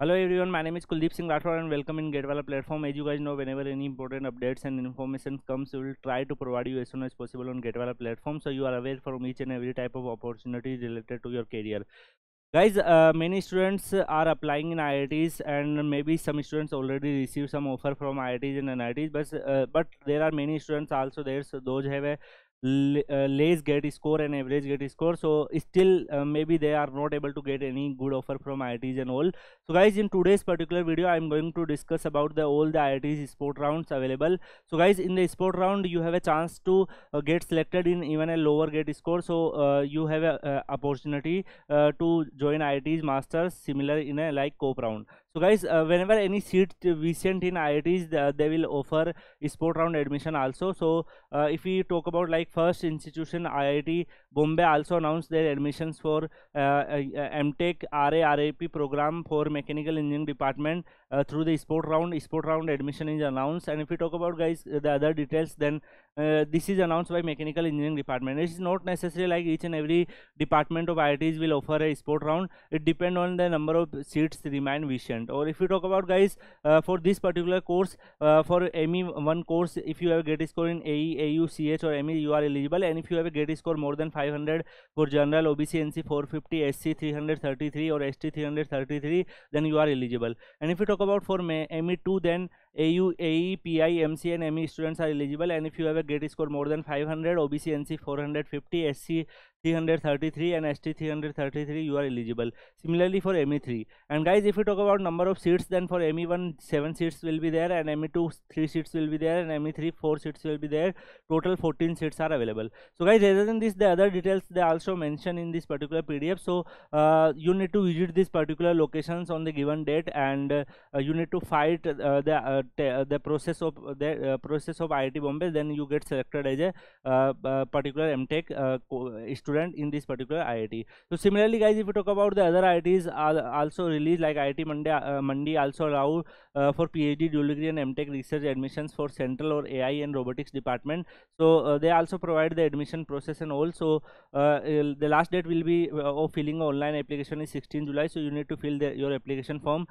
Hello everyone, my name is Kuldeep Singh Rathore and welcome in GATE Wallah platform. As you guys know, whenever any important updates and information comes, we will try to provide you as soon as possible on GATE Wallah platform so you are aware from each and every type of opportunity related to your career. Guys, uh, many students are applying in IITs and maybe some students already received some offer from IITs and NITs, but uh, but there are many students also there, so those have a less GATE score and average GATE score. So still uh, maybe they are not able to get any good offer from IITs and all. So guys in today's particular video I'm going to discuss about the all the IITs spot rounds available. So guys in the spot round you have a chance to uh, get selected in even a lower GATE score. So uh, you have a opportunity uh, to join IITs masters similar in a like COAP round so guys uh, whenever any seat vacant in iits uh, they will offer spot round admission also. So uh, if we talk about like first institution iit bombay also announced their admissions for uh, uh, mtech ra rap program for mechanical engineering department uh, through the spot round. Spot round admission is announced. And if we talk about guys the other details then uh, this is announced by mechanical engineering department. It is not necessary like each and every department of IITs will offer a spot round. It depend on the number of seats remain vacant or if you talk about guys uh, for this particular course uh, for ME one course if you have a GATE score in AE AU CH or ME you are eligible. And if you have a score more than 500 for general OBC NC 450 SC 333 or ST 333 then you are eligible. And if you talk about for me me2 then AU, AE, PI, MC and ME students are eligible and if you have a GATE score more than 500, OBC, NC 450, SC 333 and ST 333 you are eligible. Similarly for ME3 and guys if you talk about number of seats then for ME1 7 seats will be there and ME2 3 seats will be there and ME3 4 seats will be there. Total 14 seats are available. So guys rather than this the other details they also mention in this particular PDF. So uh, you need to visit these particular locations on the given date and uh, you need to fight uh, the uh, Uh, the process of uh, the uh, process of IIT Bombay then you get selected as a uh, uh particular MTech student in this particular IIT so similarly guys if you talk about the other IITs also released like IIT Mandi, Mandi also allow for PhD dual degree and MTech research admissions for central or AI and robotics department. So they also provide the admission process and also the last date will be of filling online application is 16 July. So you need to fill the, your application form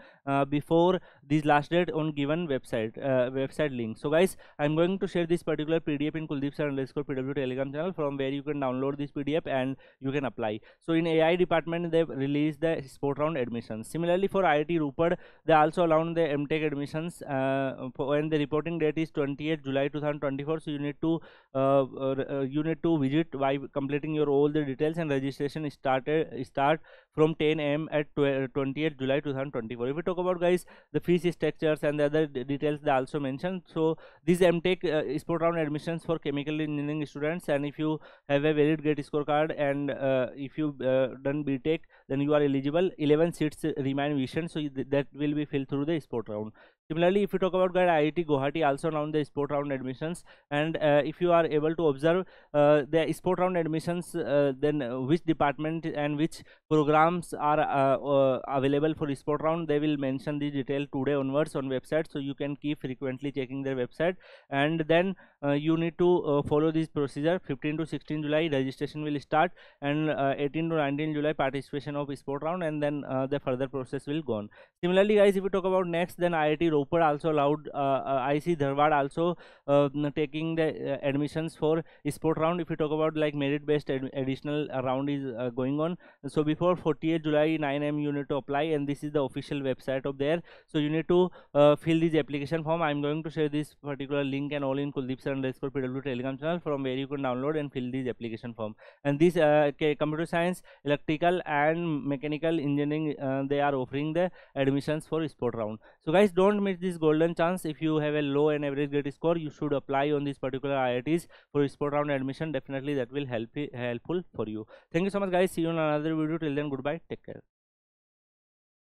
before this last date on given website website uh, website link. So guys i'm going to share this particular pdf in kuldeep sir underscore pw telegram channel from where you can download this pdf and you can apply. So in ai department they've released the spot round admissions. Similarly for iit ropar they also allowed the mtech admissions uh, when the reporting date is 28 july 2024 so you need to uh, uh, you need to visit by completing your all the details and registration started start from 10 am at 28 july 2024 if we talk about guys the fees structures and the other details they also mentioned so these mtech uh, spot round admissions for chemical engineering students and if you have a valid GATE scorecard and uh, if you uh, done btech then you are eligible. 11 seats remain vacant so that will be filled through the spot round similarly if you talk about guide iit guwahati also announced the spot round admissions. And uh, if you are able to observe uh, the spot round admissions uh, then which department and which programs are available for spot round they will mention the detail today onwards on website. So you can keep frequently checking their website. And then uh, you need to uh, follow this procedure. 15 to 16 july registration will start. And uh, 18 to 19 july participation of spot round. And then uh, the further process will go on. Similarly guys if we talk about next then iit ropar also allowed uh, uh, i see dharwad also taking the admissions for spot round. If you talk about like merit based ad additional round is going on. So before 48 july 9 am you need to apply and this is the official website of there. So you need to fill this application form. I'm going to share this particular link and all in kuldeep sir underscore pw telegram channel from where you can download and fill this application form. And this uh, computer science electrical and mechanical engineering uh, they are offering the admissions for spot round. So guys don't miss this golden chance. If you have a low and average GATE score you should apply on this particular iits for spot round admission. Definitely that will help helpful for you. Thank you so much guys. See you in another video. Till then goodbye. Take care